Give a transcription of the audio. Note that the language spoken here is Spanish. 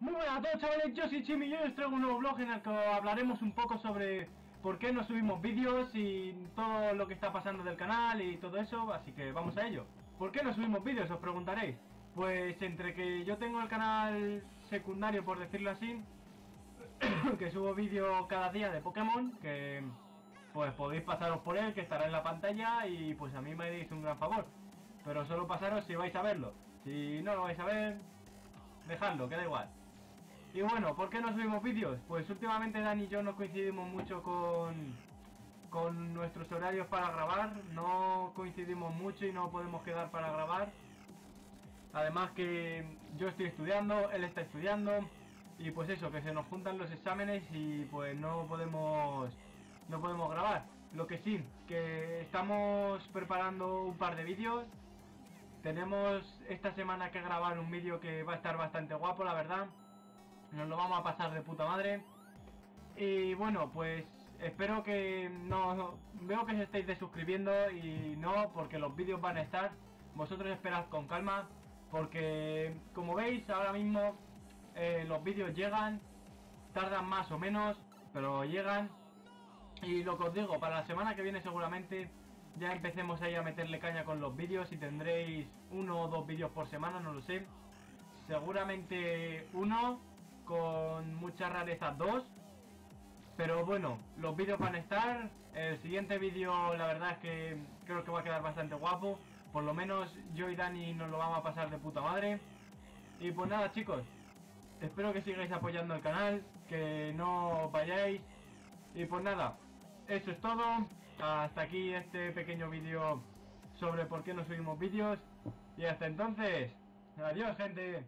Muy buenas a todos chavales, yo soy Chimi y hoy os traigo un nuevo vlog en el que hablaremos un poco sobre por qué no subimos vídeos y todo lo que está pasando del canal y todo eso, así que vamos a ello. ¿Por qué no subimos vídeos? Os preguntaréis. Pues entre que yo tengo el canal secundario, por decirlo así, que subo vídeos cada día de Pokémon, que pues podéis pasaros por él, que estará en la pantalla y pues a mí me haréis un gran favor. Pero solo pasaros si vais a verlo. Si no lo vais a ver, dejadlo, que da igual. Y bueno, ¿por qué no subimos vídeos? Pues últimamente Dani y yo no coincidimos mucho con, con nuestros horarios para grabar. No coincidimos mucho y no podemos quedar para grabar. Además que yo estoy estudiando, él está estudiando. Y pues eso, que se nos juntan los exámenes y pues no podemos, no podemos grabar. Lo que sí, que estamos preparando un par de vídeos. Tenemos esta semana que grabar un vídeo que va a estar bastante guapo, la verdad. Nos lo vamos a pasar de puta madre. Y bueno, pues espero que no... Veo que os estáis desuscribiendo y no, porque los vídeos van a estar. Vosotros esperad con calma, porque como veis ahora mismo eh, los vídeos llegan, tardan más o menos, pero llegan. Y lo que os digo, para la semana que viene seguramente ya empecemos ahí a meterle caña con los vídeos y tendréis uno o dos vídeos por semana, no lo sé. Seguramente uno con muchas rarezas 2. Pero bueno, los vídeos van a estar. El siguiente vídeo la verdad es que creo que va a quedar bastante guapo. Por lo menos yo y Dani nos lo vamos a pasar de puta madre. Y pues nada chicos, espero que sigáis apoyando el canal, que no vayáis. Y pues nada, eso es todo. Hasta aquí este pequeño vídeo sobre por qué no subimos vídeos. Y hasta entonces, adiós gente.